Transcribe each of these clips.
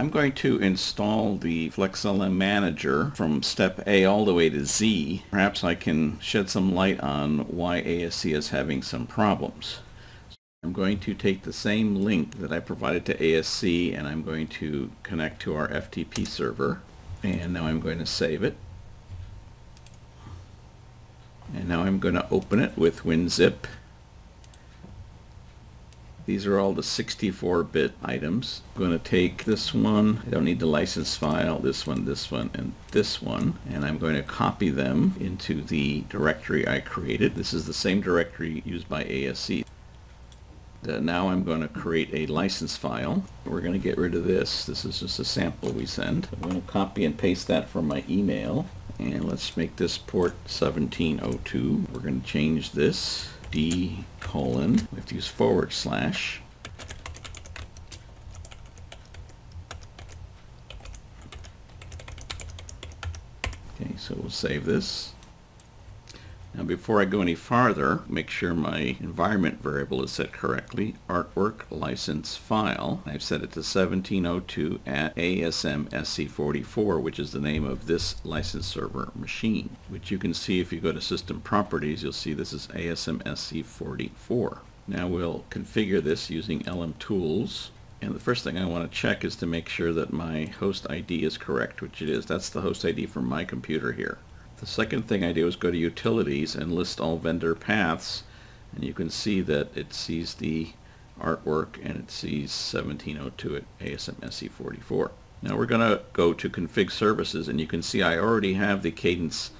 I'm going to install the FlexLM Manager from step A all the way to Z. Perhaps I can shed some light on why ASC is having some problems. I'm going to take the same link that I provided to ASC and I'm going to connect to our FTP server. And now I'm going to save it. And now I'm going to open it with WinZip. These are all the 64-bit items. I'm going to take this one, I don't need the license file, this one, this one, and this one, and I'm going to copy them into the directory I created. This is the same directory used by ASC. Uh, now I'm going to create a license file. We're going to get rid of this. This is just a sample we send. I'm going to copy and paste that from my email. And let's make this port 1702. We're going to change this D colon. We have to use forward slash. Okay, so we'll save this. Now before I go any farther, make sure my environment variable is set correctly. Artwork license file. I've set it to 1702 at ASMSC44, which is the name of this license server machine, which you can see if you go to system properties, you'll see this is ASMSC44. Now we'll configure this using LM Tools. And the first thing I want to check is to make sure that my host ID is correct, which it is. That's the host ID for my computer here. The second thing I do is go to Utilities and list all vendor paths and you can see that it sees the artwork and it sees 1702 at ASMSC44. Now we're going to go to Config Services and you can see I already have the Cadence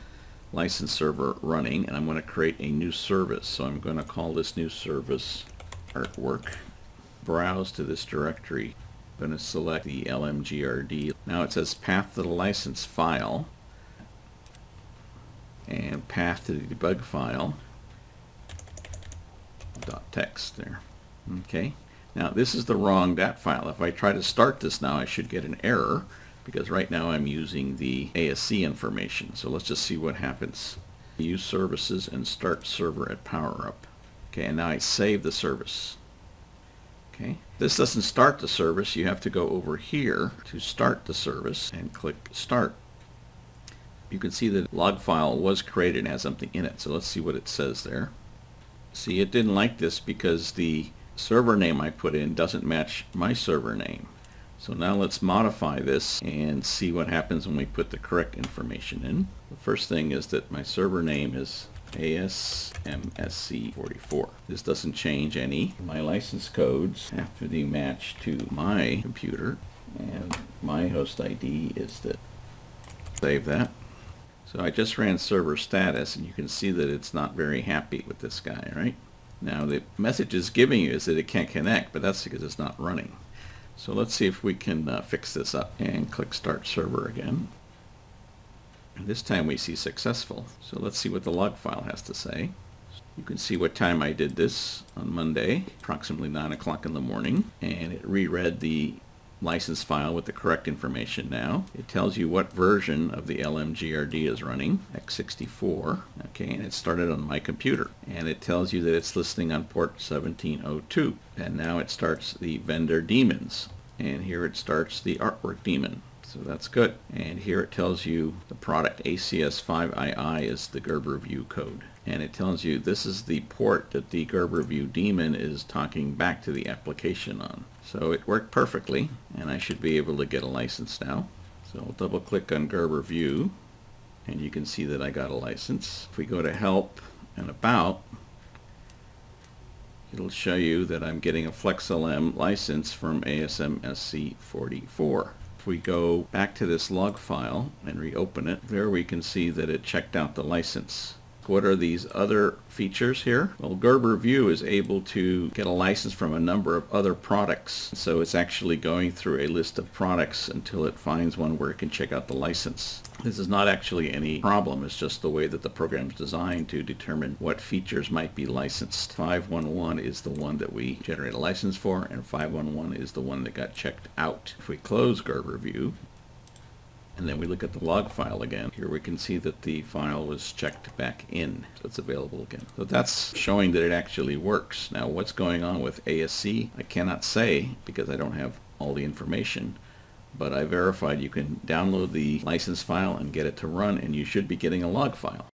license server running and I'm going to create a new service. So I'm going to call this new service artwork. Browse to this directory. I'm going to select the LMGRD. Now it says path to the license file path to the debug file dot text there. Okay. Now this is the wrong dat file. If I try to start this now, I should get an error because right now I'm using the ASC information. So let's just see what happens. Use services and start server at PowerUp. Okay, and now I save the service. Okay, this doesn't start the service. You have to go over here to start the service and click start you can see that log file was created and has something in it. So let's see what it says there. See, it didn't like this because the server name I put in doesn't match my server name. So now let's modify this and see what happens when we put the correct information in. The first thing is that my server name is ASMSC44. This doesn't change any. My license codes have to be matched to my computer and my host ID is that. Save that. So I just ran server status and you can see that it's not very happy with this guy, right? Now the message it's giving you is that it can't connect, but that's because it's not running. So let's see if we can uh, fix this up and click start server again. And this time we see successful. So let's see what the log file has to say. You can see what time I did this on Monday, approximately 9 o'clock in the morning, and it reread the license file with the correct information now. It tells you what version of the LMGRD is running, x64, okay, and it started on my computer. And it tells you that it's listening on port 1702. And now it starts the vendor daemons. And here it starts the artwork daemon. So that's good. And here it tells you the product ACS5II is the Gerber view code. And it tells you this is the port that the Gerber view daemon is talking back to the application on. So it worked perfectly, and I should be able to get a license now. So I'll double click on Gerber View, and you can see that I got a license. If we go to Help and About, it'll show you that I'm getting a FlexLM license from ASMSC 44. If we go back to this log file and reopen it, there we can see that it checked out the license. What are these other features here? Well, Gerber View is able to get a license from a number of other products. So it's actually going through a list of products until it finds one where it can check out the license. This is not actually any problem. It's just the way that the program is designed to determine what features might be licensed. 511 is the one that we generate a license for, and 511 is the one that got checked out. If we close Gerber View, and then we look at the log file again. Here we can see that the file was checked back in, so it's available again. So that's showing that it actually works. Now what's going on with ASC, I cannot say because I don't have all the information, but I verified you can download the license file and get it to run, and you should be getting a log file.